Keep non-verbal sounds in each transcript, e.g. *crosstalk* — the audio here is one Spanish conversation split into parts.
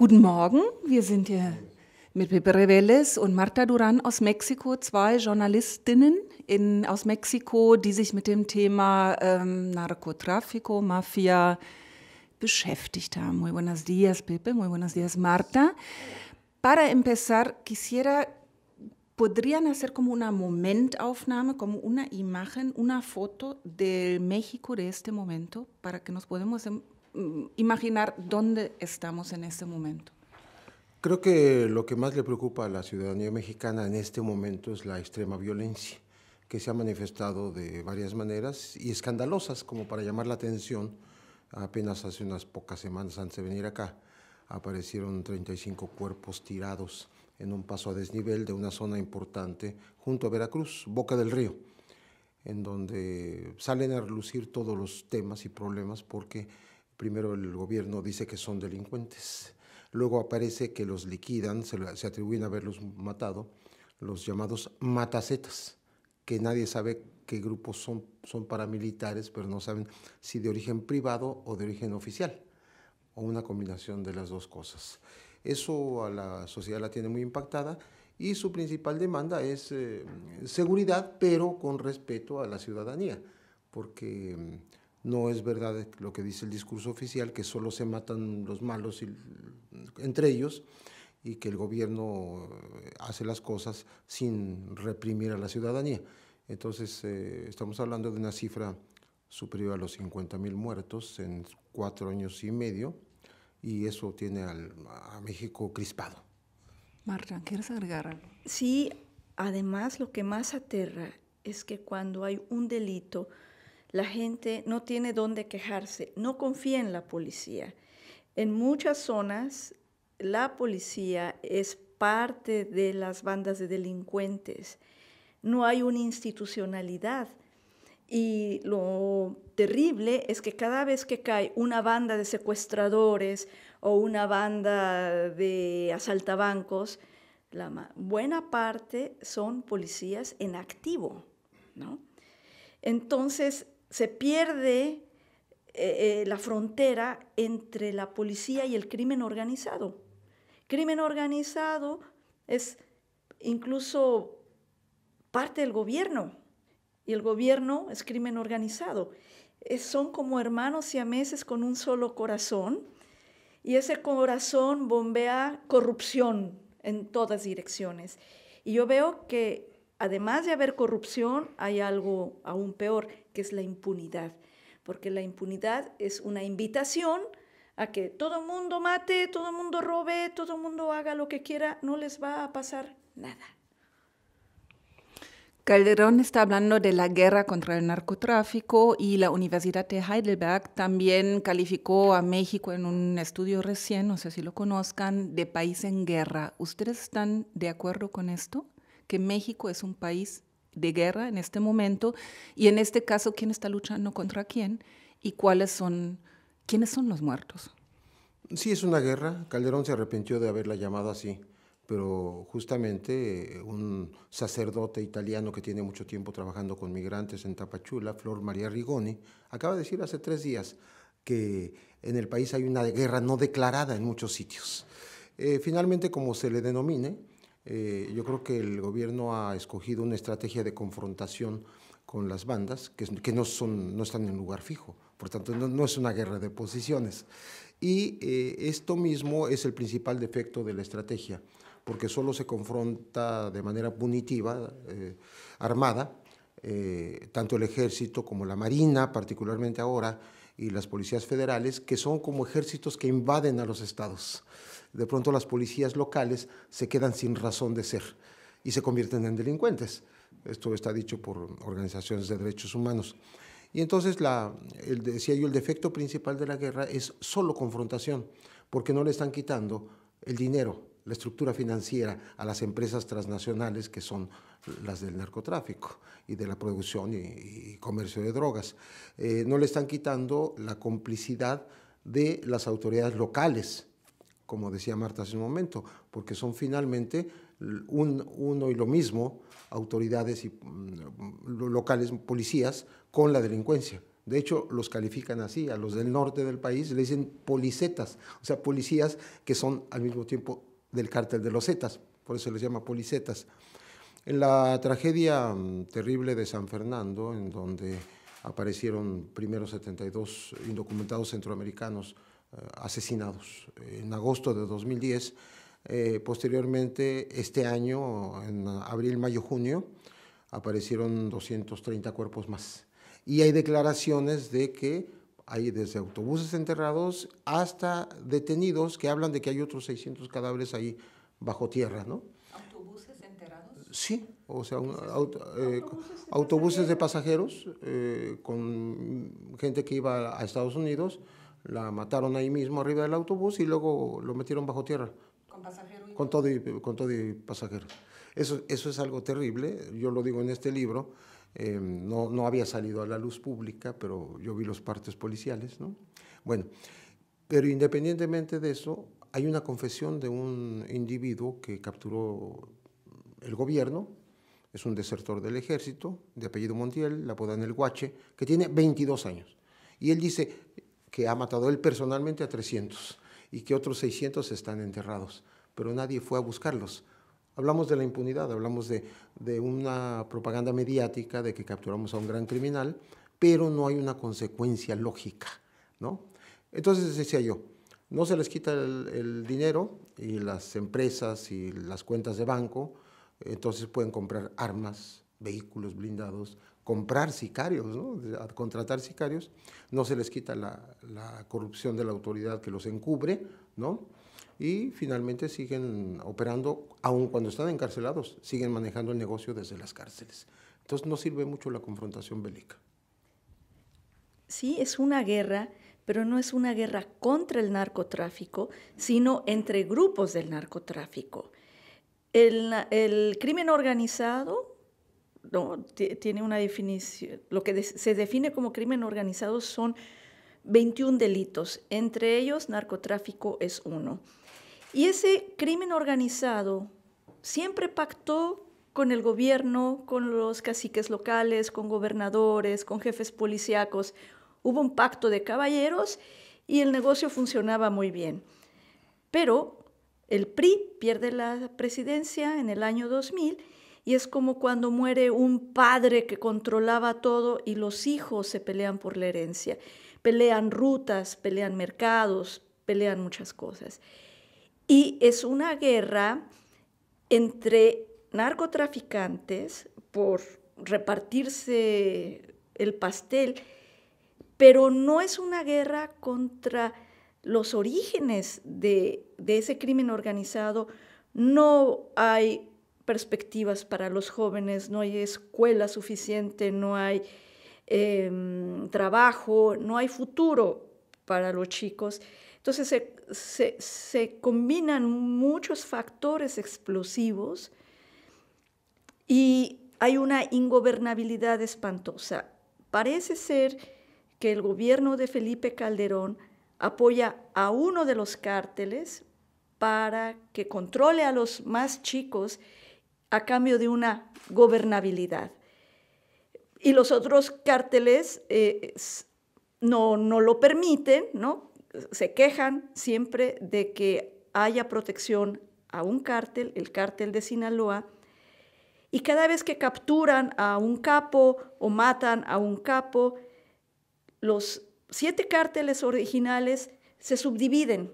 Guten Morgen, wir sind hier mit Pepe Reveles und Marta Duran aus Mexiko, zwei Journalistinnen in, aus Mexiko, die sich mit dem Thema ähm, Narcotráfico, Mafia beschäftigt haben. Muy buenos días, Pepe. Muy buenos días, Marta. Para empezar, quisiera, ¿podrían hacer como una momentaufnahme, como una imagen, una foto del México de este momento, para que nos podamos imaginar dónde estamos en este momento? Creo que lo que más le preocupa a la ciudadanía mexicana en este momento es la extrema violencia, que se ha manifestado de varias maneras y escandalosas, como para llamar la atención. Apenas hace unas pocas semanas antes de venir acá, aparecieron 35 cuerpos tirados en un paso a desnivel de una zona importante junto a Veracruz, Boca del Río, en donde salen a relucir todos los temas y problemas porque primero el gobierno dice que son delincuentes Luego aparece que los liquidan, se, atribuyen a haberlos matado, los llamados matacetas, que nadie sabe qué grupos son, son paramilitares, pero no saben si de origen privado o de origen oficial, o una combinación de las dos cosas. Eso a la sociedad la tiene muy impactada y su principal demanda es eh, seguridad, pero con respeto a la ciudadanía, porque mm, no es verdad lo que dice el discurso oficial, que solo se matan los malos y entre ellos y que el gobierno eh, hace las cosas sin reprimir a la ciudadanía. Entonces, eh, estamos hablando de una cifra superior a los 50 mil muertos en cuatro años y medio, y eso tiene a México crispado. Marta, ¿quieres agregar algo? Sí, además lo que más aterra es que cuando hay un delito, la gente no tiene dónde quejarse, no confía en la policía. En muchas zonas la policía es parte de las bandas de delincuentes. No hay una institucionalidad. Y lo terrible es que cada vez que cae una banda de secuestradores o una banda de asaltabancos, la buena parte son policías en activo, Entonces se pierde eh, eh, la frontera entre la policía y el crimen organizado. Crimen organizado es incluso parte del gobierno y el gobierno es crimen organizado. son como hermanos y meses con un solo corazón y ese corazón bombea corrupción en todas direcciones. Y yo veo que además de haber corrupción, hay algo aún peor, es la impunidad, porque la impunidad es una invitación a que todo el mundo mate, todo el mundo robe, todo el mundo haga lo que quiera, no les va a pasar nada. Calderón está hablando de la guerra contra el narcotráfico y la Universidad de Heidelberg también calificó a México en un estudio recién, no sé si lo conozcan, de país en guerra. ¿Ustedes están de acuerdo con esto? Que México es un país de guerra en este momento y en este caso, ¿quién está luchando contra quién? ¿Y cuáles son ¿Quiénes son los muertos? Sí, es una guerra. Calderón se arrepintió de haberla llamado así, pero justamente eh, un sacerdote italiano que tiene mucho tiempo trabajando con migrantes en Tapachula, Flor María Rigoni, acaba de decir hace tres días que en el país hay una guerra no declarada en muchos sitios. Eh, finalmente, como se le denomine, eh, yo creo que el gobierno ha escogido una estrategia de confrontación con las bandas que, que no, son, no están en lugar fijo. Por tanto, no, es una guerra de posiciones. Y eh, esto mismo es el principal defecto de la estrategia, porque solo se confronta de manera punitiva, eh, armada, eh, tanto el ejército como la marina, particularmente ahora, y las policías federales, que son como ejércitos que invaden a los estados. De pronto las policías locales se quedan sin razón de ser y se convierten en delincuentes. Esto está dicho por organizaciones de derechos humanos. Y entonces, la, el, decía yo, el defecto principal de la guerra es solo confrontación, porque no le están quitando el dinero, la estructura financiera a las empresas transnacionales que son las del narcotráfico y de la producción y, comercio de drogas. Eh, no le están quitando la complicidad de las autoridades locales, como decía Marta hace un momento, porque son finalmente un, uno y lo mismo autoridades y, mm, locales, policías, con la delincuencia. De hecho, los califican así, a los del norte del país le dicen policetas, o sea, policías que son al mismo tiempo del cártel de los Zetas, por eso les llama policetas. En la tragedia mm, terrible de San Fernando, en donde aparecieron primero 72 indocumentados centroamericanos asesinados en agosto de 2010, eh, posteriormente este año, en abril, mayo, junio, aparecieron 230 cuerpos más. Y hay declaraciones de que hay desde autobuses enterrados hasta detenidos que hablan de que hay otros 600 cadáveres ahí bajo tierra, ¿no? ¿Autobuses enterrados? Sí, o sea, eh, autobuses de pasajeros eh, con gente que iba a Estados Unidos, la mataron ahí mismo arriba del autobús y luego lo metieron bajo tierra. ¿Con pasajeros? Con todo y, con todo y pasajeros. Eso, eso es algo terrible, yo lo digo en este libro, Em, no, no, había salido a la luz pública, pero yo vi los partes policiales. ¿no? Bueno, pero independientemente de eso, hay una confesión de un individuo que capturó el gobierno, es un desertor del ejército, de apellido Montiel, la apodan el Guache, que tiene 22 años. Y él dice que ha matado él personalmente a 300 y que otros 600 están enterrados, pero nadie fue a buscarlos. Hablamos de la impunidad, hablamos de, una propaganda mediática de que capturamos a un gran criminal, pero no hay una consecuencia lógica, ¿no? Entonces decía yo, no se les quita el, dinero y las empresas y las cuentas de banco, entonces pueden comprar armas, vehículos blindados, comprar sicarios, ¿no? contratar sicarios, no se les quita la, corrupción de la autoridad que los encubre, ¿no? y finalmente siguen operando, aun cuando están encarcelados, siguen manejando el negocio desde las cárceles. Entonces no sirve mucho la confrontación bélica. Sí, es una guerra, pero no es una guerra contra el narcotráfico, sino entre grupos del narcotráfico. El, crimen organizado no, tiene una definición, lo que se define como crimen organizado son 21 delitos, entre ellos narcotráfico es uno. Y ese crimen organizado siempre pactó con el gobierno, con los caciques locales, con gobernadores, con jefes policíacos. Hubo un pacto de caballeros y el negocio funcionaba muy bien. Pero el PRI pierde la presidencia en el año 2000 y es como cuando muere un padre que controlaba todo y los hijos se pelean por la herencia. Pelean rutas, pelean mercados, pelean muchas cosas. Y es una guerra entre narcotraficantes por repartirse el pastel, pero no es una guerra contra los orígenes de, ese crimen organizado. No hay perspectivas para los jóvenes, no hay escuela suficiente, no hay em, trabajo, no hay futuro para los chicos. Entonces se, combinan muchos factores explosivos y hay una ingobernabilidad espantosa. Parece ser que el gobierno de Felipe Calderón apoya a uno de los cárteles para que controle a los más chicos a cambio de una gobernabilidad. Y los otros cárteles eh, no, no, lo permiten, ¿no? se quejan siempre de que haya protección a un cártel, el cártel de Sinaloa, y cada vez que capturan a un capo o matan a un capo, los siete cárteles originales se subdividen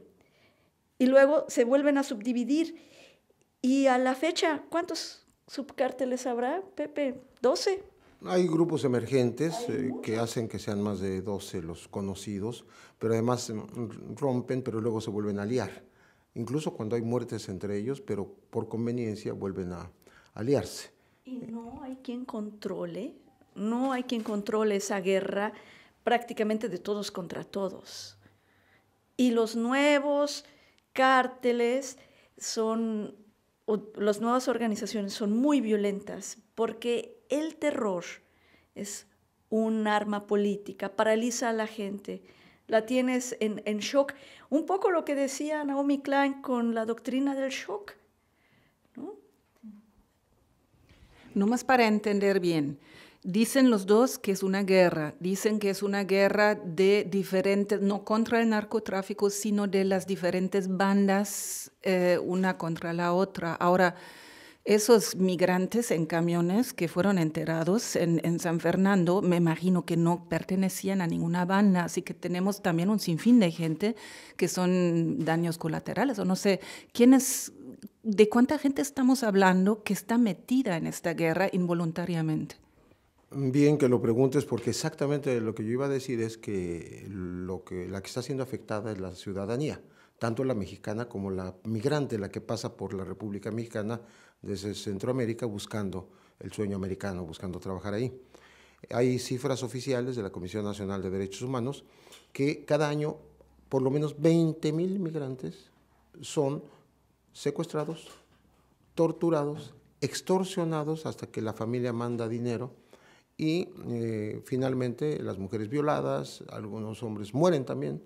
y luego se vuelven a subdividir. Y a la fecha, ¿cuántos subcárteles habrá, Pepe? ¿12? Hay grupos emergentes eh, que hacen que sean más de 12 los conocidos, pero además mm, rompen, pero luego se vuelven a aliar. Incluso cuando hay muertes entre ellos, pero por conveniencia vuelven a aliarse. Y no hay quien controle, no hay quien controle esa guerra prácticamente de todos contra todos. Y los nuevos cárteles son, las nuevas organizaciones son muy violentas porque el terror es un arma política, paraliza a la gente, la tienes en, shock. Un poco lo que decía Naomi Klein con la doctrina del shock. ¿no? más para entender bien. Dicen los dos que es una guerra, dicen que es una guerra de diferentes, no contra el narcotráfico, sino de las diferentes bandas, eh, una contra la otra. Ahora, esos migrantes en camiones que fueron enterados en, San Fernando, me imagino que no pertenecían a ninguna banda, así que tenemos también un sinfín de gente que son daños colaterales, o no sé, ¿quiénes, de cuánta gente estamos hablando que está metida en esta guerra involuntariamente? Bien que lo preguntes porque exactamente lo que yo iba a decir es que, lo que la que está siendo afectada es la ciudadanía, tanto la mexicana como la migrante, la que pasa por la República Mexicana desde Centroamérica buscando el sueño americano, buscando trabajar ahí. Hay cifras oficiales de la Comisión Nacional de Derechos Humanos que cada año por lo menos 20 mil migrantes son secuestrados, torturados, extorsionados hasta que la familia manda dinero y eh, finalmente las mujeres violadas, algunos hombres mueren también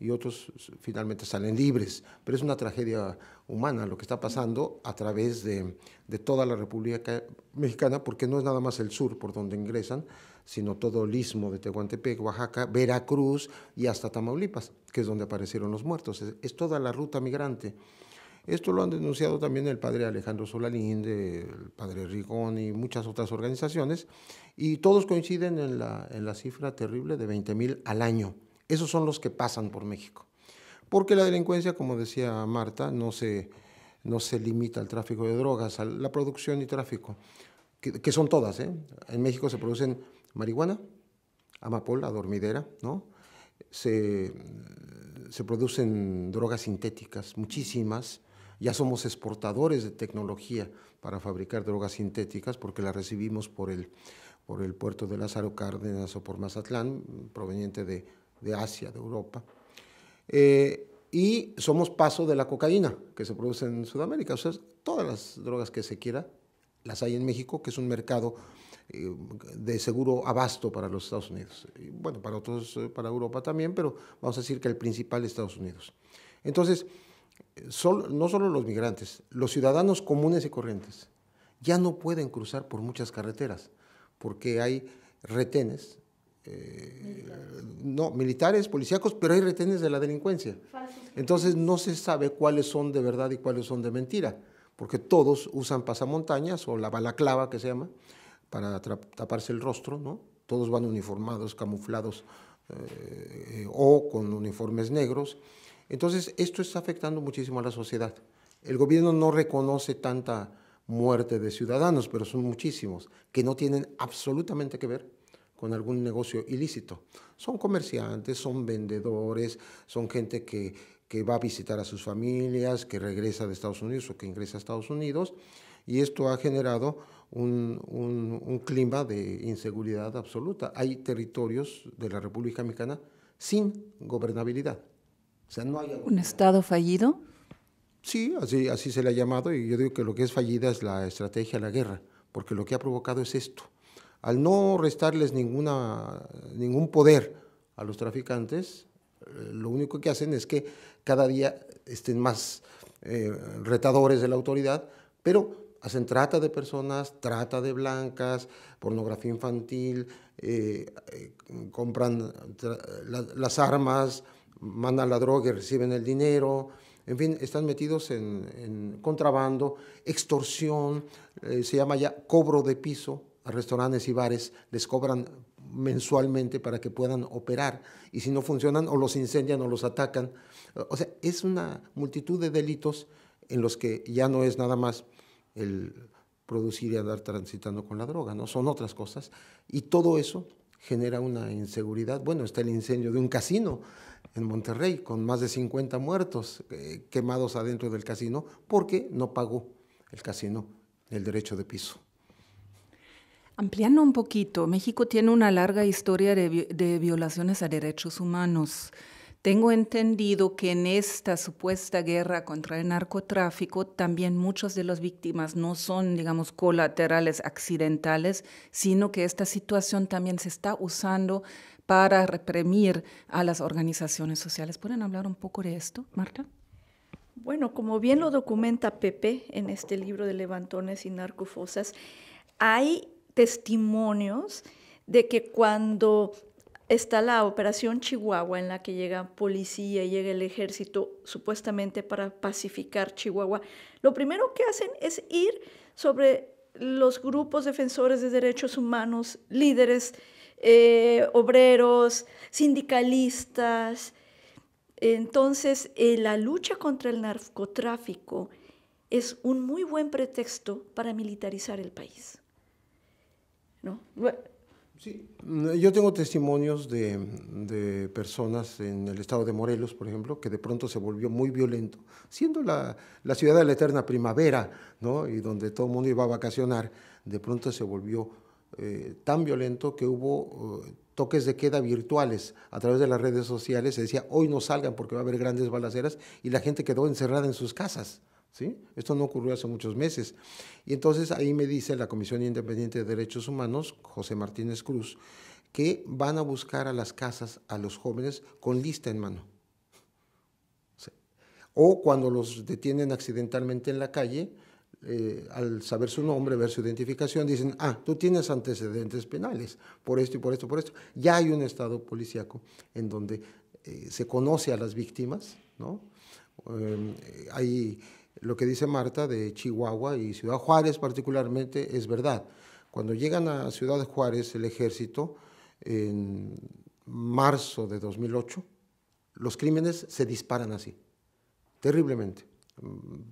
y otros finalmente salen libres. Pero es una tragedia humana lo que está pasando a través de, de, toda la República Mexicana, porque no es nada más el sur por donde ingresan, sino todo el istmo de Tehuantepec, Oaxaca, Veracruz y hasta Tamaulipas, que es donde aparecieron los muertos. Es, es toda la ruta migrante. Esto lo han denunciado también el padre Alejandro Solalinde, el padre Rigón y muchas otras organizaciones, y todos coinciden en la, en la cifra terrible de 20 mil al año. Esos son los que pasan por México. Porque la delincuencia, como decía Marta, no se, no se limita al tráfico de drogas, a la producción y tráfico, que, son todas. ¿eh? En México se producen marihuana, amapola, dormidera, ¿no? Se, se producen drogas sintéticas, muchísimas, ya somos exportadores de tecnología para fabricar drogas sintéticas porque las recibimos por el, por el puerto de Lázaro Cárdenas o por Mazatlán, proveniente de, de Asia, de Europa. Eh, y somos paso de la cocaína que se produce en Sudamérica. O sea, todas las drogas que se quiera las hay en México, que es un mercado eh, de seguro abasto para los Estados Unidos. Bueno, para otros, eh, para Europa también, pero vamos a decir que el principal es Estados Unidos. Entonces, no solo los migrantes, los ciudadanos comunes y corrientes ya no pueden cruzar por muchas carreteras porque hay retenes, eh, no, militares, policíacos, pero hay retenes de la delincuencia. Entonces no se sabe cuáles son de verdad y cuáles son de mentira, porque todos usan pasamontañas o la balaclava que se llama para taparse el rostro, ¿no? Todos van uniformados, camuflados eh, o con uniformes negros entonces, esto está afectando muchísimo a la sociedad. El gobierno no reconoce tanta muerte de ciudadanos, pero son muchísimos, que no tienen absolutamente que ver con algún negocio ilícito. Son comerciantes, son vendedores, son gente que, va a visitar a sus familias, que regresa de Estados Unidos o que ingresa a Estados Unidos, y esto ha generado un, un, un, clima de inseguridad absoluta. Hay territorios de la República Mexicana sin gobernabilidad. ¿Un Estado fallido? Sí, así, así se le ha llamado y yo digo que lo que es fallida es la estrategia de la guerra, porque lo que ha provocado es esto. Al no restarles ninguna, ningún poder a los traficantes, eh, lo único que hacen es que cada día estén más eh, retadores de la autoridad, pero hacen trata de personas, trata de blancas, pornografía infantil, eh, compran las armas, mandan la droga y reciben el dinero, en fin, están metidos en, contrabando, extorsión, eh, se llama ya cobro de piso a restaurantes y bares, les cobran mensualmente para que puedan operar y si no funcionan o los incendian o los atacan. O sea, es una multitud de delitos en los que ya no es nada más el producir y andar transitando con la droga, ¿no? Son otras cosas. Y todo eso genera una inseguridad. Bueno, está el incendio de un casino en Monterrey con más de 50 muertos eh, quemados adentro del casino porque no pagó el casino el derecho de piso. Ampliando un poquito, México tiene una larga historia de, de violaciones a derechos humanos. Tengo entendido que en esta supuesta guerra contra el narcotráfico también muchas de las víctimas no son, digamos, colaterales accidentales, sino que esta situación también se está usando para reprimir a las organizaciones sociales. ¿Pueden hablar un poco de esto, Marta? Bueno, como bien lo documenta Pepe en este libro de Levantones y Narcofosas, hay testimonios de que cuando está la operación Chihuahua en la que llega policía llega el ejército supuestamente para pacificar Chihuahua, lo primero que hacen es ir sobre los grupos defensores de derechos humanos, líderes, eh, obreros, sindicalistas. Entonces, eh, la lucha contra el narcotráfico es un muy buen pretexto para militarizar el país. ¿No? Sí, yo tengo testimonios de, personas en el estado de Morelos, por ejemplo, que de pronto se volvió muy violento, siendo la, ciudad de la eterna primavera, ¿no? y donde todo el mundo iba a vacacionar, de pronto se volvió eh, tan violento que hubo eh, toques de queda virtuales a través de las redes sociales. Se decía, hoy no salgan porque va a haber grandes balaceras, y la gente quedó encerrada en sus casas. Esto no ocurrió hace muchos meses. Y entonces ahí me dice la Comisión Independiente de Derechos Humanos, José Martínez Cruz, que van a buscar a las casas a los jóvenes con lista en mano. O cuando los detienen accidentalmente en la calle, eh, al saber su nombre, ver su identificación, dicen, ah, tú tienes antecedentes penales por esto y por esto, por esto. Ya hay un estado policíaco en donde eh, se conoce a las víctimas, ¿no? Eh, hay lo que dice Marta de Chihuahua y Ciudad Juárez particularmente es verdad. Cuando llegan a Ciudad Juárez el ejército, en marzo de 2008, los crímenes se disparan así, terriblemente.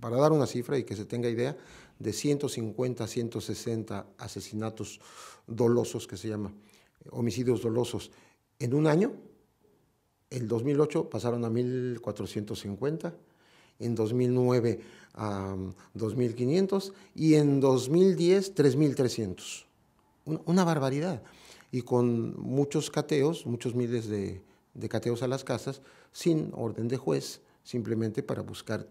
Para dar una cifra y que se tenga idea, de 150 a 160 asesinatos dolosos, que se llama, homicidios dolosos, en un año, el 2008 pasaron a 1450 en 2009 a 2.500 y en 2010 3.300. Una, barbaridad. Y con muchos cateos, muchos miles de, cateos a las casas, sin orden de juez, simplemente para buscar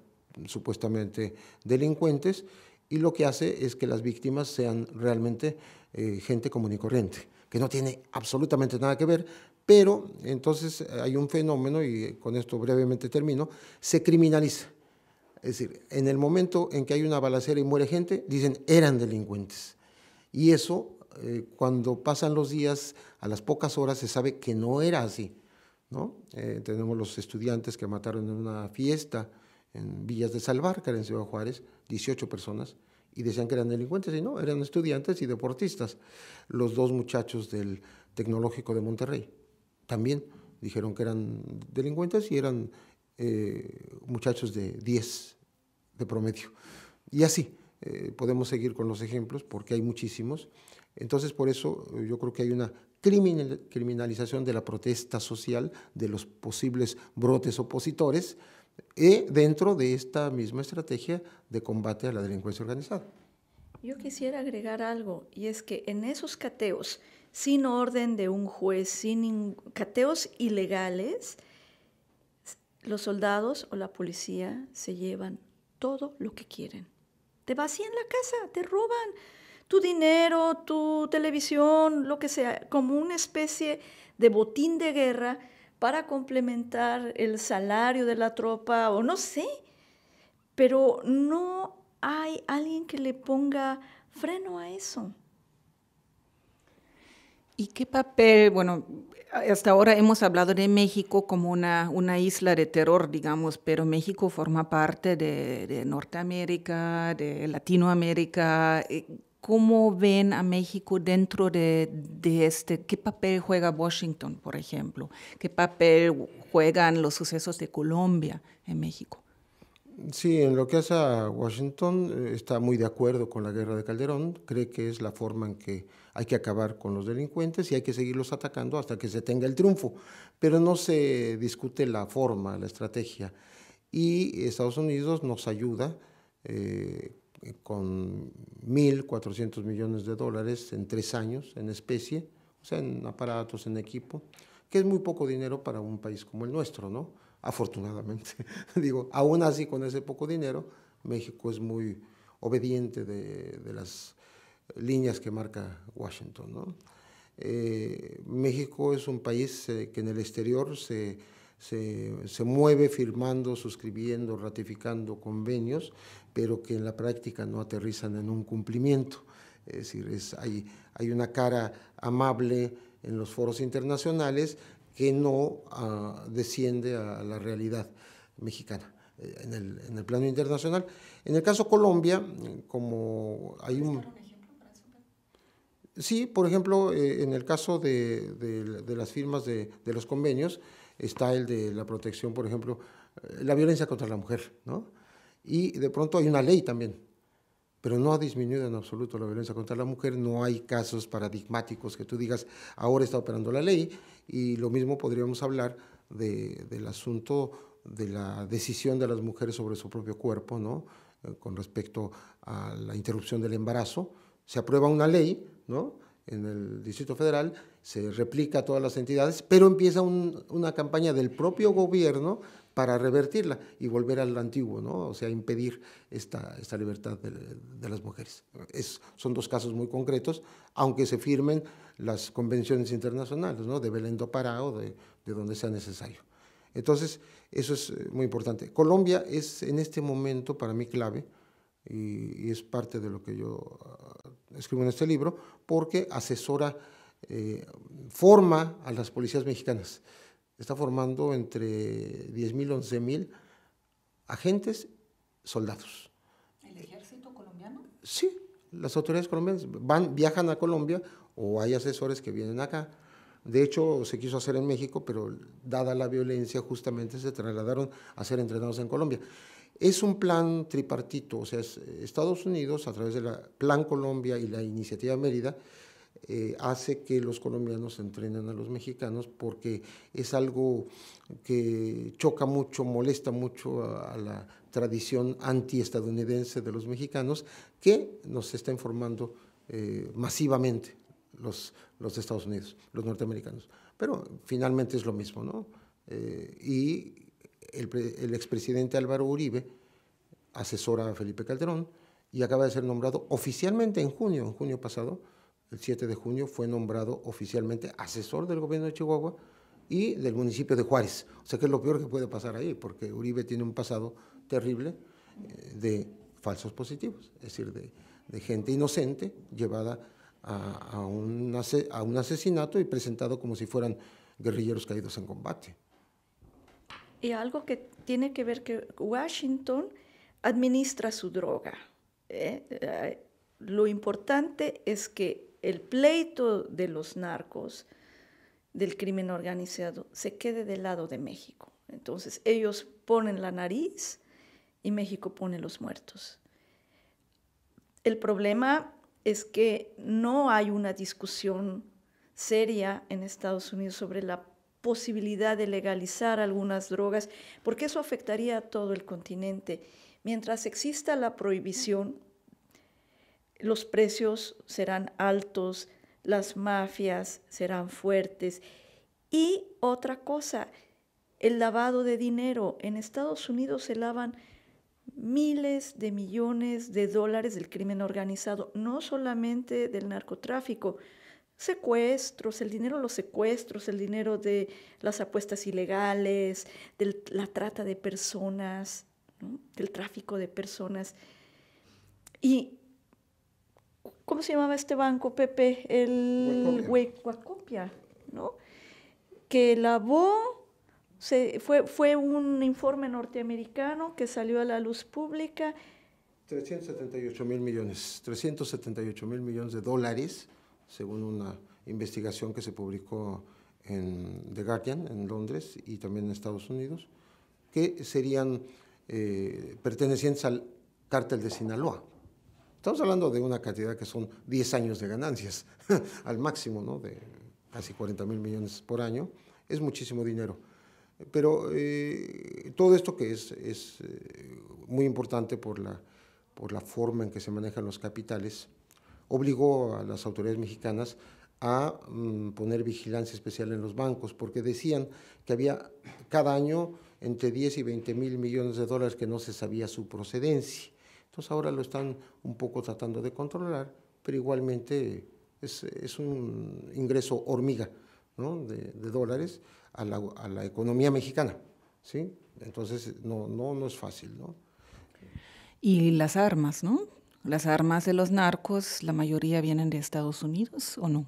supuestamente delincuentes, y lo que hace es que las víctimas sean realmente eh, gente común y corriente, que no tiene absolutamente nada que ver, pero entonces hay un fenómeno, y con esto brevemente termino, se criminaliza. Es decir, en el momento en que hay una balacera y muere gente, dicen eran delincuentes. Y eso, eh, cuando pasan los días, a las pocas horas se sabe que no era así. ¿no? Eh, tenemos los estudiantes que mataron en una fiesta en Villas de Salvarcar, en Ciudad Juárez, 18 personas, y decían que eran delincuentes, y no, eran estudiantes y deportistas. Los dos muchachos del Tecnológico de Monterrey también dijeron que eran delincuentes y eran eh, muchachos de 10 de promedio. Y así, eh, podemos seguir con los ejemplos porque hay muchísimos. Entonces, por eso eh, yo creo que hay una criminalización de la protesta social, de los posibles brotes opositores, eh, dentro de esta misma estrategia de combate a la delincuencia organizada. Yo quisiera agregar algo, y es que en esos cateos, sin orden de un juez, sin cateos ilegales, los soldados o la policía se llevan todo lo que quieren. Te vacían la casa, te roban tu dinero, tu televisión, lo que sea, como una especie de botín de guerra para complementar el salario de la tropa o no sé, pero no hay alguien que le ponga freno a eso. ¿Y qué papel, bueno, hasta ahora hemos hablado de México como una, una isla de terror, digamos, pero México forma parte de, Norteamérica, de Latinoamérica. Eh, ¿Cómo ven a México dentro de, de, este? ¿Qué papel juega Washington, por ejemplo? ¿Qué papel juegan los sucesos de Colombia en México? Sí, en lo que hace a Washington eh, está muy de acuerdo con la guerra de Calderón, cree que es la forma en que hay que acabar con los delincuentes y hay que seguirlos atacando hasta que se tenga el triunfo, pero no se discute la forma, la estrategia. Y Estados Unidos nos ayuda eh, con 1.400 millones de dólares en tres años en especie, o sea, en aparatos, en equipo, que es muy poco dinero para un país como el nuestro, ¿no? afortunadamente. *laughs* Digo, aún así con ese poco dinero, México es muy obediente de, las líneas que marca Washington. Eh, México es un país eh, que en el exterior se, se, mueve firmando, suscribiendo, ratificando convenios, pero que en la práctica no aterrizan en un cumplimiento. Es decir, es, hay, hay una cara amable en los foros internacionales que no ah, desciende a la realidad mexicana eh, en el, en el, plano internacional. En el caso Colombia, como hay un... Sí, por ejemplo, eh, en el caso de, las firmas de, los convenios, está el de la protección, por ejemplo, eh, la violencia contra la mujer, ¿no? Y de pronto hay una ley también pero no ha disminuido en absoluto la violencia contra la mujer, no hay casos paradigmáticos que tú digas, ahora está operando la ley, y lo mismo podríamos hablar de, del asunto de la decisión de las mujeres sobre su propio cuerpo, ¿no? Eh, con respecto a la interrupción del embarazo. Se aprueba una ley ¿no? en el Distrito Federal, se replica a todas las entidades, pero empieza un, una campaña del propio gobierno para revertirla y volver al antiguo, ¿no? o sea, impedir esta, esta libertad de, de las mujeres. Es, son dos casos muy concretos, aunque se firmen las convenciones internacionales, ¿no? de Belén do Pará o de, de donde sea necesario. Entonces, eso es eh, muy importante. Colombia es en este momento para mí clave y, y es parte de lo que yo uh, escribo en este libro, porque asesora, eh, forma a las policías mexicanas está formando entre 10.000 11.000 agentes soldados. ¿El ejército colombiano? Sí, las autoridades colombianas van, viajan a Colombia o hay asesores que vienen acá. De hecho, se quiso hacer en México, pero dada la violencia, justamente se trasladaron a ser entrenados en Colombia. Es un plan tripartito, o sea, Estados Unidos, a través de la Plan Colombia y la Iniciativa Mérida, eh, hace que los colombianos entrenen a los mexicanos porque es algo que choca mucho, molesta mucho a, la tradición antiestadounidense de los mexicanos que nos está informando eh, masivamente los, los Estados Unidos, los norteamericanos. Pero finalmente es lo mismo, ¿no? Eh, y el, el expresidente Álvaro Uribe asesora a Felipe Calderón y acaba de ser nombrado oficialmente en junio, en junio pasado, el 7 de junio, fue nombrado oficialmente asesor del gobierno de Chihuahua y del municipio de Juárez. O sea que es lo peor que puede pasar ahí, porque Uribe tiene un pasado terrible eh, de falsos positivos, es decir, de, gente inocente llevada a, un, a un asesinato y presentado como si fueran guerrilleros caídos en combate. Y algo que tiene que ver que Washington administra su droga. ¿eh? Eh, lo importante es que el pleito de los narcos, del crimen organizado, se quede del lado de México. Entonces ellos ponen la nariz y México pone los muertos. El problema es que no hay una discusión seria en Estados Unidos sobre la posibilidad de legalizar algunas drogas, porque eso afectaría a todo el continente. Mientras exista la prohibición, los precios serán altos, las mafias serán fuertes. Y otra cosa, el lavado de dinero. En Estados Unidos se lavan miles de millones de dólares del crimen organizado, no solamente del narcotráfico, secuestros, el dinero de los secuestros, el dinero de las apuestas ilegales, de la trata de personas, ¿no? del tráfico de personas. Y ¿cómo se llamaba este banco, Pepe? El Huecopia, ¿no? Que lavó, se, fue, fue un informe norteamericano que salió a la luz pública. 378 mil millones, 378 mil millones de dólares, según una investigación que se publicó en The Guardian, en Londres y también en Estados Unidos, que serían eh, pertenecientes al cártel de Sinaloa. Estamos hablando de una cantidad que son 10 años de ganancias, *laughs* al máximo, ¿no? de casi 40 mil millones por año. Es muchísimo dinero. Pero eh, todo esto que es, es eh, muy importante por la, por la forma en que se manejan los capitales, obligó a las autoridades mexicanas a mm, poner vigilancia especial en los bancos, porque decían que había cada año entre 10 y 20 mil millones de dólares que no se sabía su procedencia. Entonces ahora lo están un poco tratando de controlar, pero igualmente es, un ingreso hormiga ¿no? de, de, dólares a la, a la, economía mexicana. ¿sí? Entonces no, no, no es fácil. ¿no? Y las armas, ¿no? Las armas de los narcos, la mayoría vienen de Estados Unidos o no?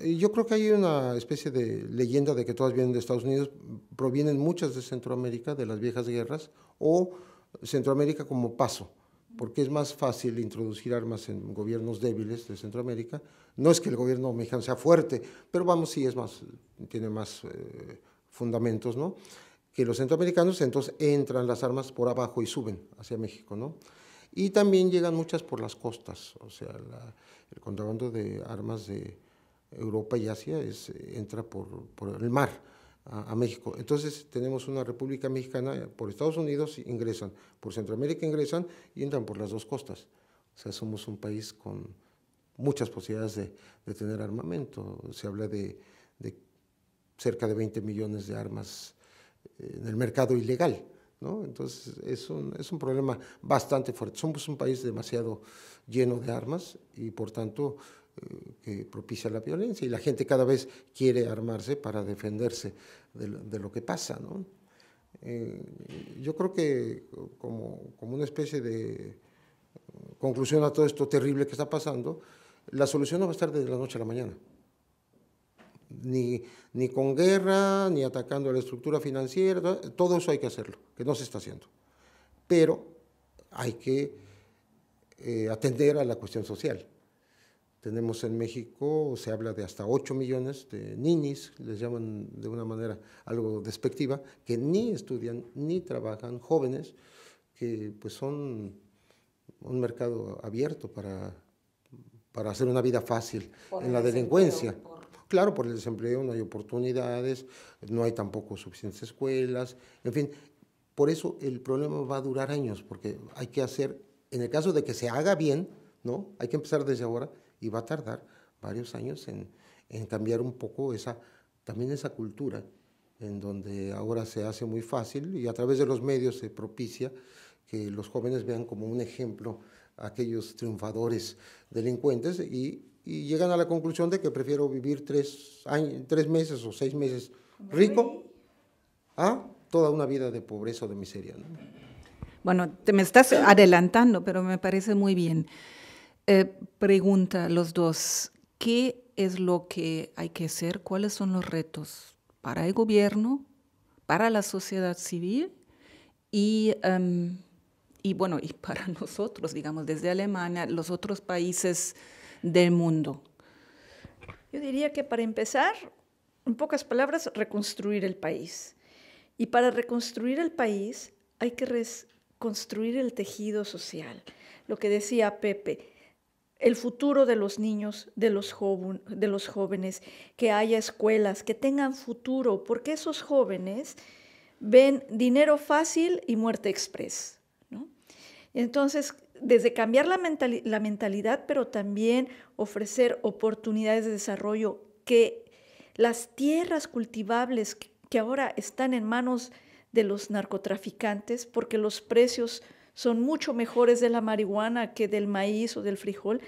Eh, yo creo que hay una especie de leyenda de que todas vienen de Estados Unidos, provienen muchas de Centroamérica, de las viejas guerras, o Centroamérica como paso, porque es más fácil introducir armas en gobiernos débiles de Centroamérica. No es que el gobierno mexicano sea fuerte, pero vamos, sí es más, tiene más eh, fundamentos, ¿no? Que los centroamericanos, entonces entran las armas por abajo y suben hacia México, ¿no? Y también llegan muchas por las costas, o sea, el contrabando de armas de Europa y Asia es, entra por, el mar a, México. Entonces tenemos una República Mexicana, por Estados Unidos ingresan, por Centroamérica ingresan y entran por las dos costas. O sea, somos un país con muchas posibilidades de, tener armamento. Se habla de, de, cerca de 20 millones de armas eh, en el mercado ilegal. ¿No? Entonces es un, es un problema bastante fuerte. Somos un país demasiado lleno de armas y por tanto eh, que propicia la violencia y la gente cada vez quiere armarse para defenderse de, lo que pasa. Eh, yo creo que como, como, una especie de conclusión a todo esto terrible que está pasando, la solución no va a estar desde la noche a la mañana. Ni, ni con guerra, ni atacando a la estructura financiera, todo eso hay que hacerlo, que no se está haciendo. Pero hay que eh, atender a la cuestión social. Tenemos en México, se habla de hasta 8 millones de ninis, les llaman de una manera algo despectiva, que ni estudian ni trabajan, jóvenes, que pues son un mercado abierto para, para hacer una vida fácil en la delincuencia. Claro, por el desempleo no hay oportunidades, no hay tampoco suficientes escuelas, en fin, por eso el problema va a durar años, porque hay que hacer, en el caso de que se haga bien, ¿no? Hay que empezar desde ahora y va a tardar varios años en, en cambiar un poco esa, también esa cultura, en donde ahora se hace muy fácil y a través de los medios se propicia que los jóvenes vean como un ejemplo a aquellos triunfadores delincuentes y, y, llegan a la conclusión de que prefiero vivir tres, años, tres meses o seis meses rico a toda una vida de pobreza o de miseria. Bueno, te me estás adelantando, pero me parece muy bien. Eh, pregunta los dos, ¿qué es lo que hay que hacer? ¿Cuáles son los retos para el gobierno, para la sociedad civil y, em, y bueno, y para *laughs* nosotros, digamos, desde Alemania, los otros países del mundo? Yo diría que para empezar, en pocas palabras, reconstruir el país. Y para reconstruir el país hay que reconstruir el tejido social. Lo que decía Pepe, el futuro de los niños, de los, jóvenes, que haya escuelas, que tengan futuro, porque esos jóvenes ven dinero fácil y muerte express. Entonces, desde cambiar la, la mentalidad, pero también ofrecer oportunidades de desarrollo, que las tierras cultivables que ahora están en manos de los narcotraficantes, porque los precios son mucho mejores de la marihuana que del maíz o del frijol,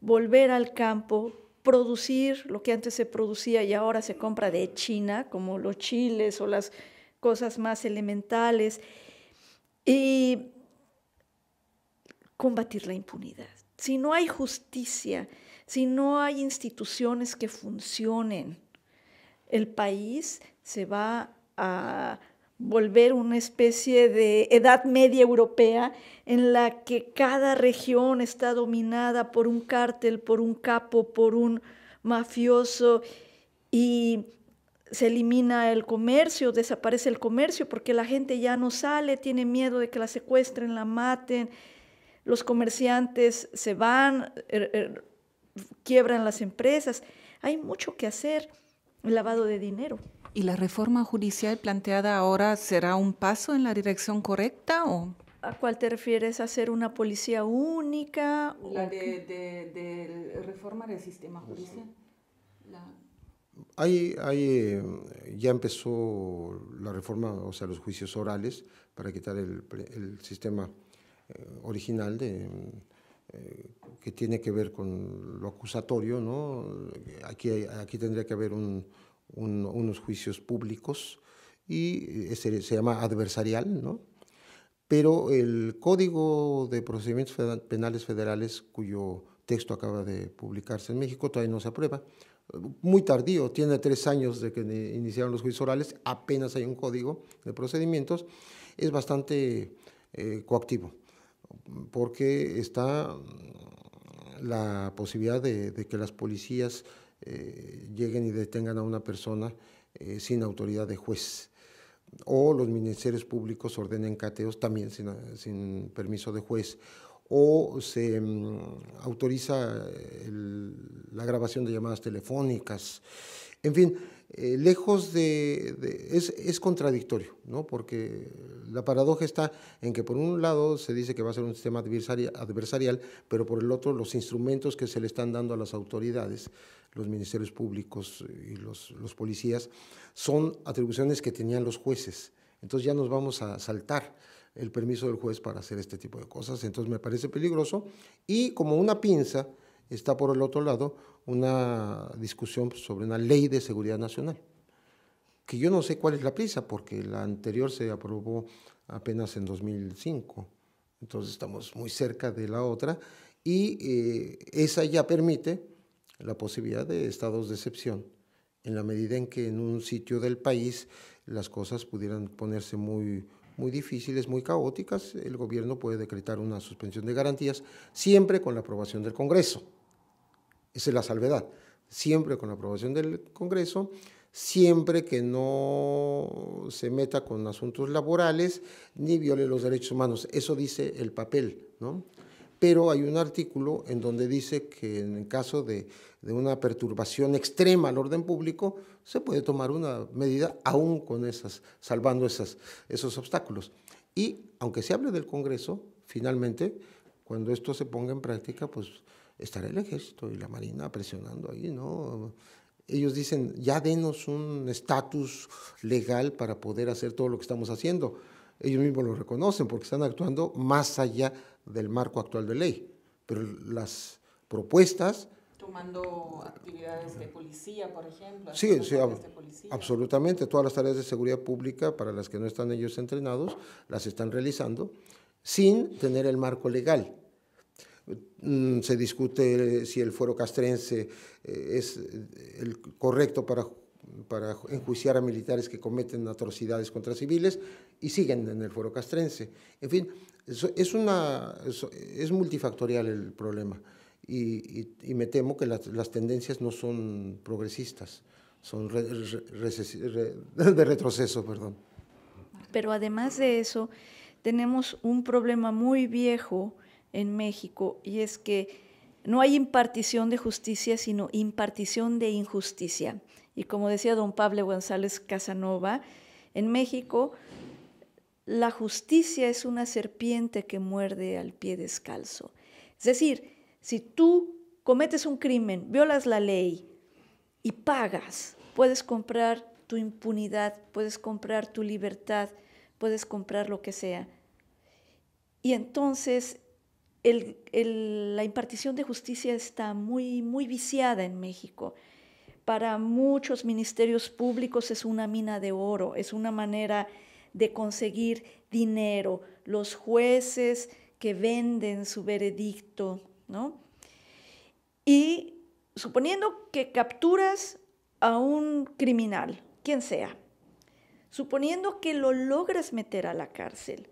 volver al campo, producir lo que antes se producía y ahora se compra de China, como los chiles o las cosas más elementales, y combatir la impunidad. Si no hay justicia, si no hay instituciones que funcionen, el país se va a volver una especie de edad media europea en la que cada región está dominada por un cártel, por un capo, por un mafioso y se elimina el comercio, desaparece el comercio porque la gente ya no sale, tiene miedo de que la secuestren, la maten, los comerciantes se van, er, er, quiebran las empresas. Hay mucho que hacer, el lavado de dinero. ¿Y la reforma judicial planteada ahora será un paso en la dirección correcta o...? ¿A cuál te refieres? ¿Hacer una policía única? La de, reforma del sistema judicial. Hay, eh, ya empezó la reforma, o sea, los juicios orales para quitar el, sistema eh, original de, eh, que tiene que ver con lo acusatorio, ¿no? Aquí, aquí tendría que haber un, unos juicios públicos y ese se llama adversarial, ¿no? pero el Código de Procedimientos Penales Federales, cuyo texto acaba de publicarse en México, todavía no se aprueba. Muy tardío, tiene tres años de que iniciaron los juicios orales, apenas hay un código de procedimientos, es bastante eh, coactivo, porque está la posibilidad de, que las policías eh, lleguen y detengan a una persona eh, sin autoridad de juez o los ministerios públicos ordenen cateos también sin, permiso de juez, o se mm, autoriza la grabación de llamadas telefónicas. En fin, eh, lejos de... es, contradictorio, ¿no? porque la paradoja está en que por un lado se dice que va a ser un sistema adversarial, pero por el otro los instrumentos que se le están dando a las autoridades los ministerios públicos y los, los, policías, son atribuciones que tenían los jueces. Entonces ya nos vamos a saltar el permiso del juez para hacer este tipo de cosas. Entonces me parece peligroso. Y como una pinza está por el otro lado una discusión sobre una ley de seguridad nacional, que yo no sé cuál es la prisa, porque la anterior se aprobó apenas en 2005. Entonces estamos muy cerca de la otra. Y eh, esa ya permite la posibilidad de estados de excepción, en la medida en que en un sitio del país las cosas pudieran ponerse muy, muy difíciles, muy caóticas, el gobierno puede decretar una suspensión de garantías, siempre con la aprobación del Congreso. Esa es la salvedad, siempre con la aprobación del Congreso, siempre que no se meta con asuntos laborales ni viole los derechos humanos. Eso dice el papel, ¿no? pero hay un artículo en donde dice que en caso de, una perturbación extrema al orden público, se puede tomar una medida aún con esas, salvando esas, esos obstáculos. Y aunque se hable del Congreso, finalmente, cuando esto se ponga en práctica, pues estará el ejército y la marina presionando ahí, ¿no? Ellos dicen, ya denos un estatus legal para poder hacer todo lo que estamos haciendo. Ellos mismos lo reconocen porque están actuando más allá del marco actual de ley, pero las propuestas... Tomando actividades de policía, por ejemplo. Sí, sí absolutamente. Todas las tareas de seguridad pública para las que no están ellos entrenados, las están realizando sin tener el marco legal. Mm, se discute si el fuero castrense eh, es el correcto para para enjuiciar a militares que cometen atrocidades contra civiles y siguen en el foro castrense. En fin, es, una, es, multifactorial el problema y, me temo que las, tendencias no son progresistas, son *laughs* de retroceso, perdón. Pero además de eso, tenemos un problema muy viejo en México y es que no hay impartición de justicia, sino impartición de injusticia. Y como decía don Pablo González Casanova, en México la justicia es una serpiente que muerde al pie descalzo. Es decir, si tú cometes un crimen, violas la ley y pagas, puedes comprar tu impunidad, puedes comprar tu libertad, puedes comprar lo que sea. Y entonces la impartición de justicia está muy, muy viciada en México para muchos ministerios públicos es una mina de oro, es una manera de conseguir dinero, los jueces que venden su veredicto, ¿no? Y suponiendo que capturas a un criminal, quien sea, suponiendo que lo logras meter a la cárcel,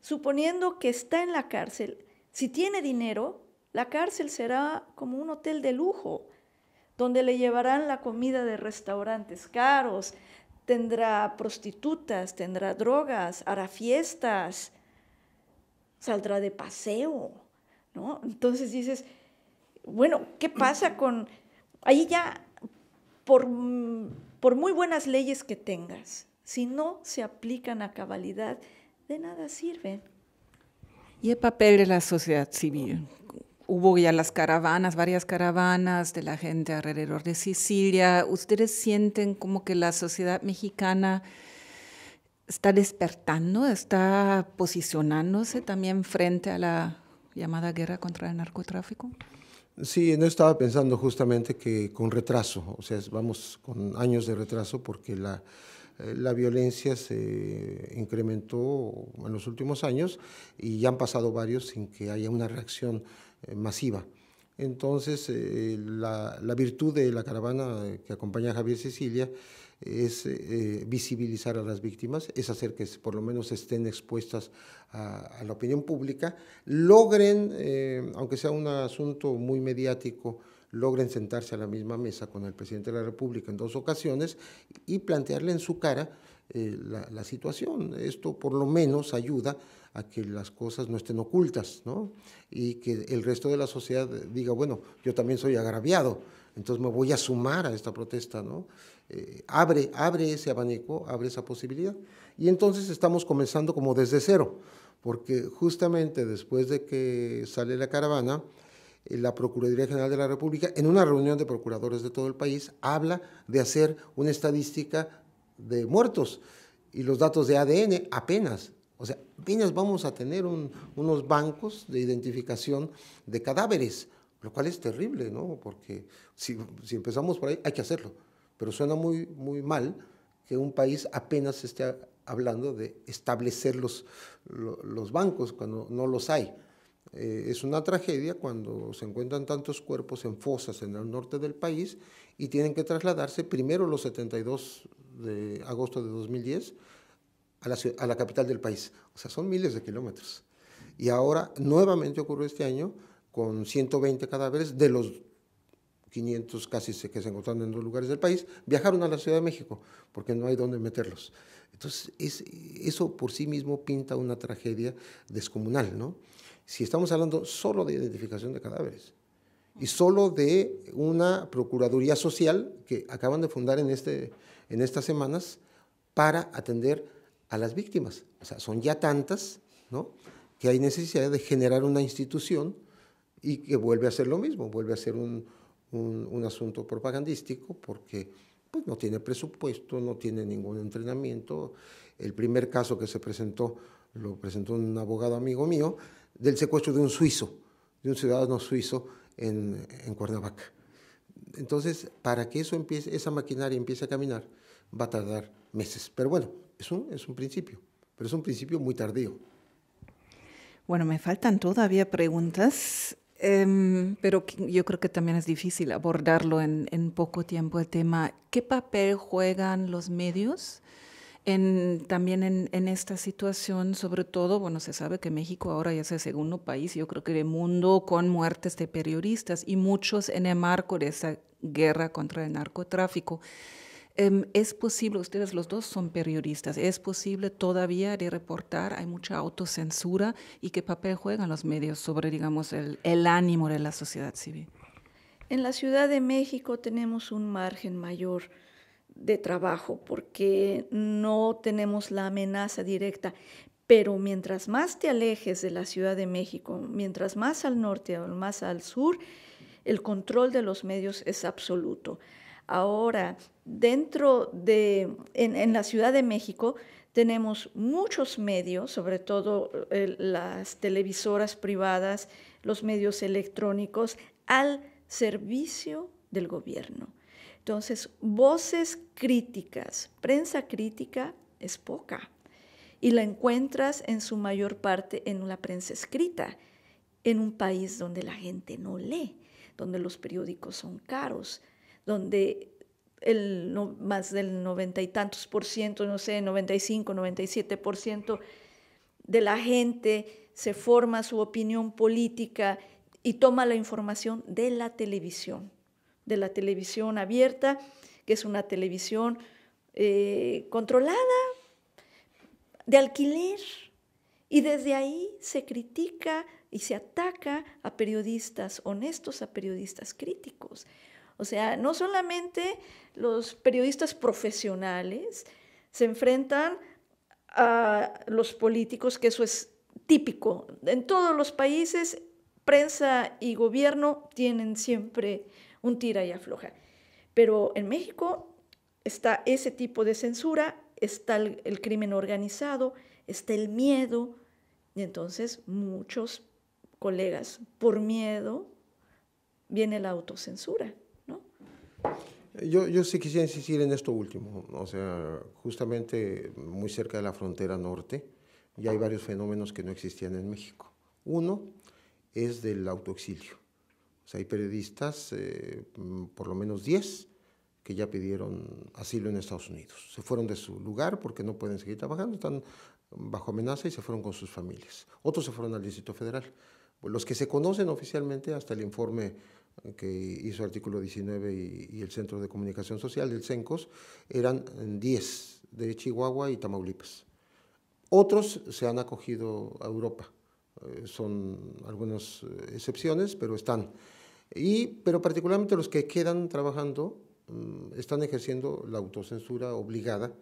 suponiendo que está en la cárcel, si tiene dinero, la cárcel será como un hotel de lujo donde le llevarán la comida de restaurantes caros, tendrá prostitutas, tendrá drogas, hará fiestas, saldrá de paseo, ¿no? Entonces dices, bueno, ¿qué pasa con... Ahí ya, por, por muy buenas leyes que tengas, si no se aplican a cabalidad, de nada sirven. ¿Y el papel de la sociedad civil? Hubo ya las caravanas, varias caravanas de la gente alrededor de Sicilia. ¿Ustedes sienten como que la sociedad mexicana está despertando, está posicionándose también frente a la llamada guerra contra el narcotráfico? Sí, no estaba pensando justamente que con retraso, o sea, vamos con años de retraso porque la, la violencia se incrementó en los últimos años y ya han pasado varios sin que haya una reacción eh, masiva. Entonces, eh, la, virtud de la caravana que acompaña a Javier Cecilia es visibilizar a las víctimas, es hacer que por lo menos estén expuestas a, la opinión pública, logren, aunque sea un asunto muy mediático, logren sentarse a la misma mesa con el presidente de la República en dos ocasiones y plantearle en su cara eh, la, situación. Esto por lo menos ayuda a que las cosas no estén ocultas, ¿no? Y que el resto de la sociedad diga, bueno, yo también soy agraviado, entonces me voy a sumar a esta protesta, ¿no? Eh, abre, abre ese abanico, abre esa posibilidad. Y entonces estamos comenzando como desde cero, porque justamente después de que sale la caravana, la Procuraduría General de la República, en una reunión de procuradores de todo el país, habla de hacer una estadística de muertos y los datos de ADN apenas. O sea, apenas vamos a tener unos bancos de identificación de cadáveres, lo cual es terrible, ¿no? Porque si, empezamos por ahí, hay que hacerlo. Pero suena muy, muy mal que un país apenas esté hablando de establecer los, los bancos cuando no los hay. Eh, es una tragedia cuando se encuentran tantos cuerpos en fosas en el norte del país y tienen que trasladarse primero los 72 de agosto de 2010 a la, a la capital del país. O sea, son miles de kilómetros. Y ahora nuevamente ocurrió este año con 120 cadáveres de los 500 casi que se encontraron en dos lugares del país, viajaron a la Ciudad de México porque no hay dónde meterlos. Entonces, es, eso por sí mismo pinta una tragedia descomunal, ¿no? Si estamos hablando solo de identificación de cadáveres y solo de una Procuraduría Social que acaban de fundar en, este, en estas semanas para atender a las víctimas. O sea, son ya tantas, ¿no? Que hay necesidad de generar una institución y que vuelve a ser lo mismo, vuelve a ser un, un, asunto propagandístico porque pues, no tiene presupuesto, no tiene ningún entrenamiento. El primer caso que se presentó, lo presentó un abogado amigo mío, del secuestro de un suizo, de un ciudadano suizo en, en Cuernavaca. Entonces, para que eso empiece, esa maquinaria empiece a caminar, va a tardar meses. Pero bueno, es un, es un principio, pero es un principio muy tardío. Bueno, me faltan todavía preguntas, em, pero yo creo que también es difícil abordarlo en, en poco tiempo el tema. ¿Qué papel juegan los medios? También en, esta situación, sobre todo, bueno, se sabe que México ahora ya es el segundo país, yo creo que del mundo, con muertes de periodistas y muchos en el marco de esa guerra contra el narcotráfico. Em, ¿Es posible, ustedes los dos son periodistas, es posible todavía de reportar, hay mucha autocensura y qué papel juegan los medios sobre, digamos, el, el ánimo de la sociedad civil? En la Ciudad de México tenemos un margen mayor de trabajo porque no tenemos la amenaza directa. Pero mientras más te alejes de la Ciudad de México, mientras más al norte o más al sur, el control de los medios es absoluto. Ahora, dentro de, en, la Ciudad de México, tenemos muchos medios, sobre todo eh, las televisoras privadas, los medios electrónicos, al servicio del gobierno. Entonces, voces críticas, prensa crítica es poca y la encuentras en su mayor parte en la prensa escrita, en un país donde la gente no lee, donde los periódicos son caros, donde el, más del noventa y tantos por ciento, no sé, 95, 97 por ciento de la gente se forma su opinión política y toma la información de la televisión de la televisión abierta, que es una televisión eh, controlada, de alquiler. Y desde ahí se critica y se ataca a periodistas honestos, a periodistas críticos. O sea, no solamente los periodistas profesionales se enfrentan a los políticos, que eso es típico. En todos los países, prensa y gobierno tienen siempre un tira y afloja. Pero en México está ese tipo de censura, está el, crimen organizado, está el miedo, y entonces muchos colegas, por miedo, viene la autocensura. ¿no? Yo, yo sí quisiera insistir en esto último, o sea, justamente muy cerca de la frontera norte, ya hay varios fenómenos que no existían en México. Uno es del autoexilio. Hay periodistas, eh, por lo menos 10, que ya pidieron asilo en Estados Unidos. Se fueron de su lugar porque no pueden seguir trabajando, están bajo amenaza y se fueron con sus familias. Otros se fueron al Distrito Federal. Los que se conocen oficialmente, hasta el informe que hizo Artículo 19 y, el Centro de Comunicación Social, del CENCOS, eran 10 de Chihuahua y Tamaulipas. Otros se han acogido a Europa. Eh, son algunas eh, excepciones, pero están. Y, pero particularmente los que quedan trabajando mm, están ejerciendo la autocensura obligada.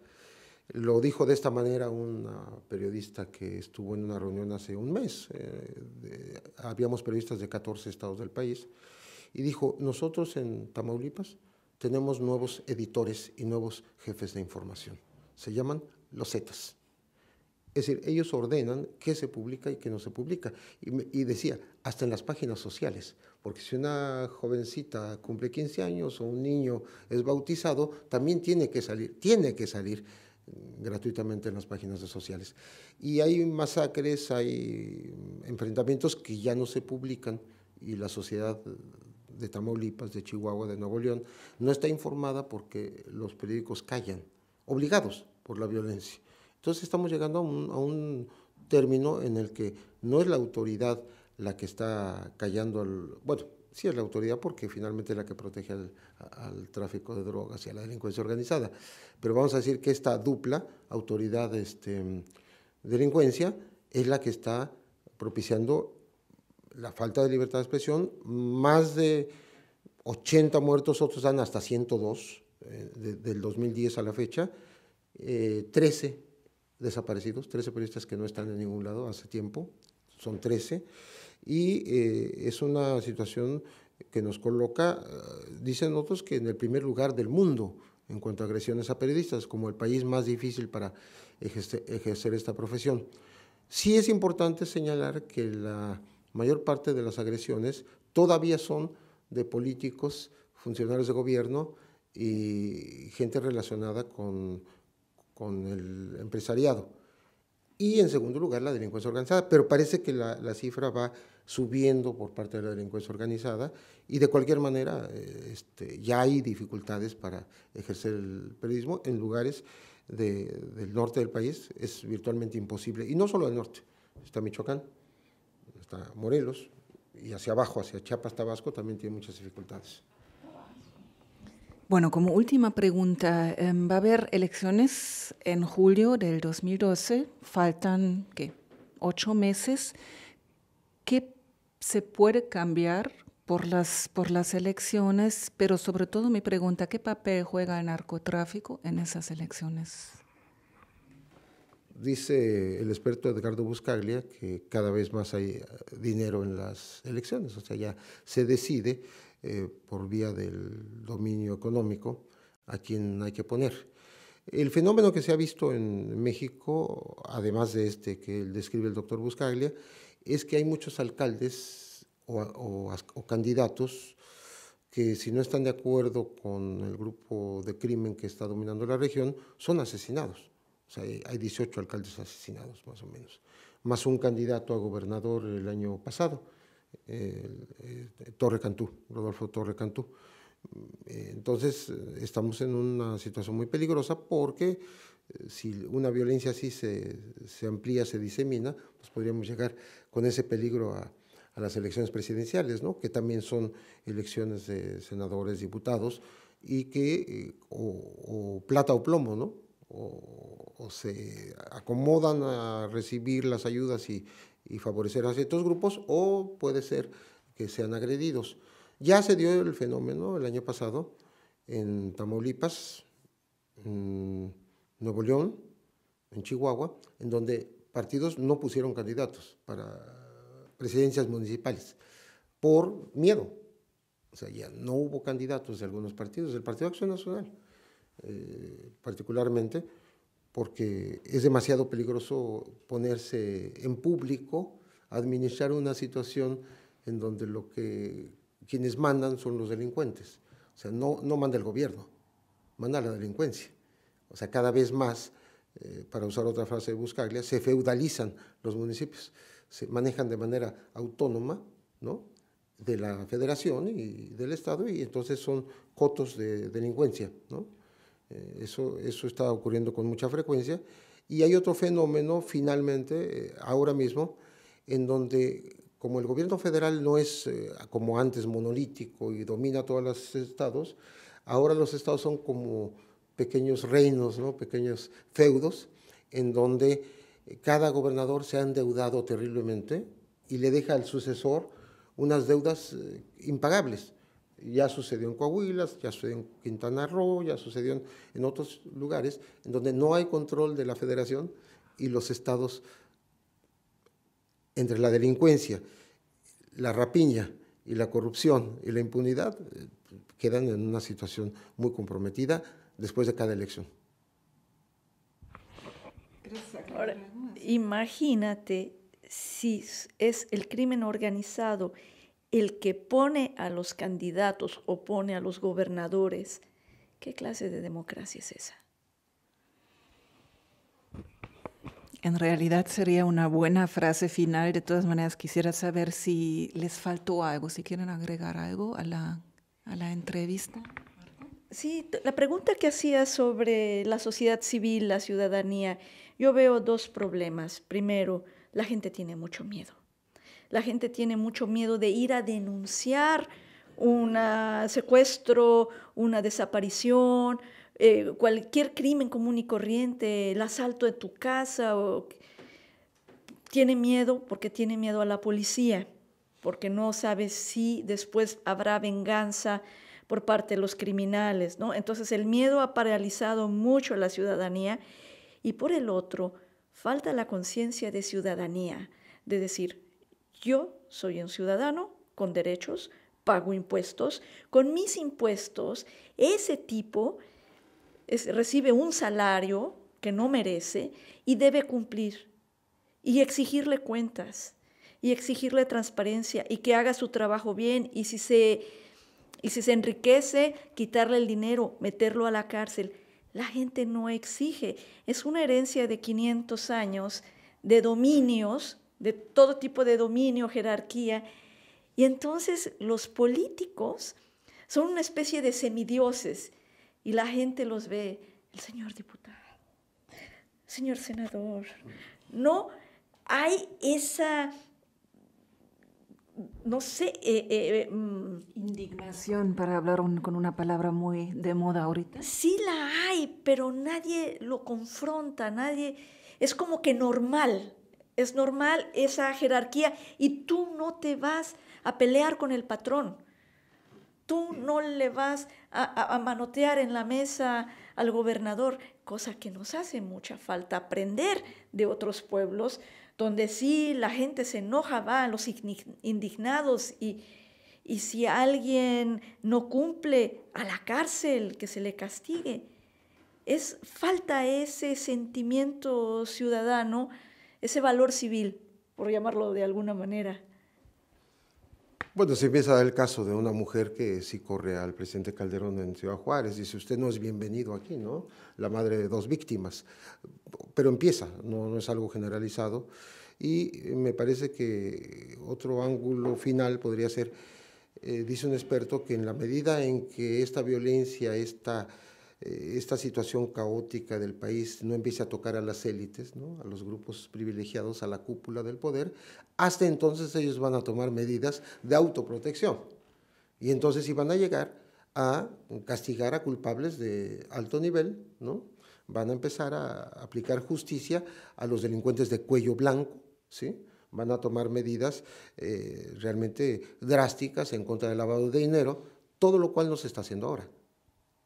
Lo dijo de esta manera una periodista que estuvo en una reunión hace un mes. Eh, habíamos periodistas de 14 estados del país y dijo, nosotros en Tamaulipas tenemos nuevos editores y nuevos jefes de información. Se llaman los Zetas. Es decir, ellos ordenan qué se publica y qué no se publica. Y, decía, hasta en las páginas sociales, porque si una jovencita cumple 15 años o un niño es bautizado, también tiene que salir, tiene que salir mm, gratuitamente en las páginas sociales. Y hay masacres, hay enfrentamientos que ya no se publican y la sociedad de Tamaulipas, de Chihuahua, de Nuevo León, no está informada porque los periódicos callan, obligados por la violencia. Entonces estamos llegando a un, término en el que no es la autoridad la que está callando, al, bueno, sí es la autoridad porque finalmente es la que protege al, tráfico de drogas y a la delincuencia organizada, pero vamos a decir que esta dupla, autoridad, este, delincuencia, es la que está propiciando la falta de libertad de expresión, más de 80 muertos, otros dan hasta 102 eh, del 2010 a la fecha, 13 eh, desaparecidos, 13 periodistas que no están en ningún lado hace tiempo, son 13, y eh, es una situación que nos coloca, dicen otros, que en el primer lugar del mundo en cuanto a agresiones a periodistas, como el país más difícil para ejercer esta profesión. Sí es importante señalar que la mayor parte de las agresiones todavía son de políticos, funcionarios de gobierno y gente relacionada con el empresariado. Y en segundo lugar, la delincuencia organizada. Pero parece que la, la, cifra va subiendo por parte de la delincuencia organizada y de cualquier manera eh, este, ya hay dificultades para ejercer el periodismo en lugares de, del norte del país. Es virtualmente imposible. Y no solo del norte, está Michoacán, hasta Morelos y hacia abajo, hacia Chiapas, Tabasco, también tiene muchas dificultades. Bueno, como última pregunta, em, va a haber elecciones en julio del 2012, faltan, ¿qué? Ocho meses. ¿Qué se puede cambiar por las, por las elecciones? Pero sobre todo mi pregunta, ¿qué papel juega el narcotráfico en esas elecciones? Dice el experto Edgardo Buscaglia que cada vez más hay eh, dinero en las elecciones, o sea, ya se decide eh, por vía del dominio económico a quién hay que poner. El fenómeno que se ha visto en México, además de este que describe el doctor Buscaglia, es que hay muchos alcaldes o, candidatos que si no están de acuerdo con el grupo de crimen que está dominando la región, son asesinados. Hay 18 alcaldes asesinados, más o menos, más un candidato a gobernador el año pasado, Torre Cantú, Rodolfo Torre Cantú. Eh, entonces, estamos en una situación muy peligrosa porque eh, si una violencia así se, se, amplía, se disemina, pues podríamos llegar con ese peligro a, las elecciones presidenciales, ¿no? que también son elecciones de senadores, diputados, y que, eh, o plata o plomo, ¿no? O, se acomodan a recibir las ayudas y, favorecer a ciertos grupos, o puede ser que sean agredidos. Ya se dio el fenómeno el año pasado en Tamaulipas, en Nuevo León, en Chihuahua, en donde partidos no pusieron candidatos para presidencias municipales por miedo. O sea, ya no hubo candidatos de algunos partidos, del Partido Acción Nacional eh, particularmente, porque es demasiado peligroso ponerse en público, administrar una situación en donde lo que quienes mandan son los delincuentes O sea, no, no manda el gobierno, manda la delincuencia. O sea, cada vez más, eh, para usar otra frase de Buscaglia, se feudalizan los municipios, se manejan de manera autónoma, ¿no? de la federación y del Estado, y entonces son cotos de delincuencia. ¿no? Eh, eso, eso está ocurriendo con mucha frecuencia. Y hay otro fenómeno, finalmente, eh, ahora mismo, en donde como el gobierno federal no es eh, como antes monolítico y domina todos los estados, ahora los estados son como pequeños reinos, ¿no? pequeños feudos, en donde cada gobernador se ha endeudado terriblemente y le deja al sucesor unas deudas impagables. Ya sucedió en Coahuila, ya sucedió en Quintana Roo, ya sucedió en otros lugares, en donde no hay control de la federación y los estados entre la delincuencia, la rapiña y la corrupción y la impunidad eh, quedan en una situación muy comprometida después de cada elección. Ahora, imagínate si es el crimen organizado el que pone a los candidatos o pone a los gobernadores, ¿qué clase de democracia es esa? En realidad sería una buena frase final. De todas maneras, quisiera saber si les faltó algo, si quieren agregar algo a la, a la entrevista. Sí, la pregunta que hacía sobre la sociedad civil, la ciudadanía, yo veo dos problemas. Primero, la gente tiene mucho miedo. La gente tiene mucho miedo de ir a denunciar un secuestro, una desaparición, eh, cualquier crimen común y corriente, el asalto de tu casa, o, tiene miedo porque tiene miedo a la policía, porque no sabe si después habrá venganza por parte de los criminales, ¿no? Entonces el miedo ha paralizado mucho a la ciudadanía y por el otro falta la conciencia de ciudadanía, de decir, yo soy un ciudadano con derechos, pago impuestos, con mis impuestos ese tipo recibe un salario que no merece y debe cumplir y exigirle cuentas y exigirle transparencia y que haga su trabajo bien y si se, y si se enriquece, quitarle el dinero, meterlo a la cárcel. La gente no exige. Es una herencia de 500 años de dominios, de todo tipo de dominio, jerarquía. Y entonces los políticos son una especie de semidioses y la gente los ve, el señor diputado, señor senador. No hay esa, no sé, eh, eh, mm, indignación, para hablar con una palabra muy de moda ahorita. Sí la hay, pero nadie lo confronta, nadie, es como que normal, es normal esa jerarquía y tú no te vas a pelear con el patrón. Tú no le vas a, manotear en la mesa al gobernador, cosa que nos hace mucha falta aprender de otros pueblos, donde sí la gente se enoja, va a los indignados y, y si alguien no cumple a la cárcel, que se le castigue. Es falta ese sentimiento ciudadano, ese valor civil, por llamarlo de alguna manera. Bueno, se empieza el caso de una mujer que sí corre al presidente Calderón en Ciudad Juárez. Dice, usted no es bienvenido aquí, ¿no? La madre de dos víctimas. Pero empieza, no, es algo generalizado. Y me parece que otro ángulo final podría ser, eh, dice un experto, que en la medida en que esta violencia, esta esta situación caótica del país no empiece a tocar a las élites, a los grupos privilegiados, a la cúpula del poder, hasta entonces ellos van a tomar medidas de autoprotección. Y entonces iban a llegar a castigar a culpables de alto nivel, ¿no? van a empezar a aplicar justicia a los delincuentes de cuello blanco, ¿sí? van a tomar medidas eh, realmente drásticas en contra del lavado de dinero, todo lo cual no se está haciendo ahora.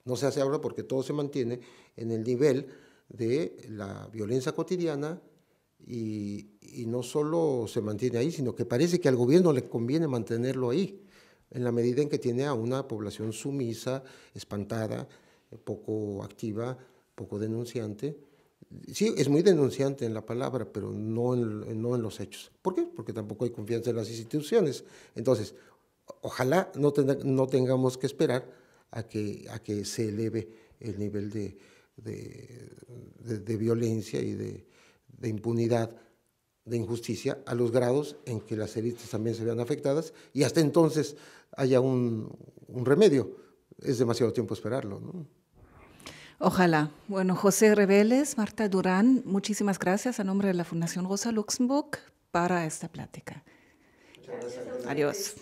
No se hace ahora porque todo se mantiene en el nivel de la violencia cotidiana y, no solo se mantiene ahí, sino que parece que al gobierno le conviene mantenerlo ahí, en la medida en que tiene a una población sumisa, espantada, poco activa, poco denunciante. Sí, es muy denunciante en la palabra, pero no en, los hechos. ¿Por qué? Porque tampoco hay confianza en las instituciones. Entonces, ojalá no, no tengamos que esperar a que, a que se eleve el nivel de, de, violencia y de, impunidad, de injusticia, a los grados en que las élites también se vean afectadas y hasta entonces haya un, un remedio. Es demasiado tiempo esperarlo. ¿no? Ojalá. Bueno, José Reveles, Marta Durán, muchísimas gracias a nombre de la Fundación Rosa Luxemburg para esta plática. Adiós.